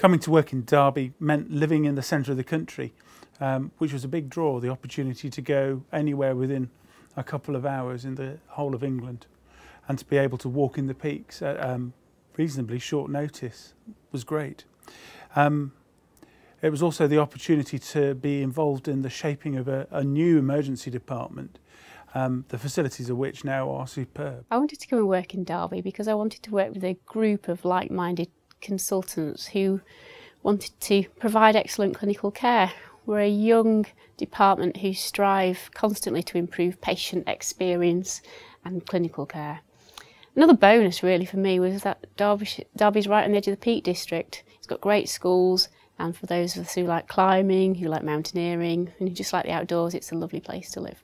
coming to work in Derby meant living in the centre of the country, um, which was a big draw, the opportunity to go anywhere within a couple of hours in the whole of England and to be able to walk in the peaks at um, reasonably short notice was great. Um, it was also the opportunity to be involved in the shaping of a, a new emergency department, um, the facilities of which now are superb. I wanted to come and work in Derby because I wanted to work with a group of like-minded consultants who wanted to provide excellent clinical care. We're a young department who strive constantly to improve patient experience and clinical care. Another bonus really for me was that Derby's, Derby's right on the edge of the Peak District. It's got great schools and for those of us who like climbing, who like mountaineering and who just like the outdoors, it's a lovely place to live.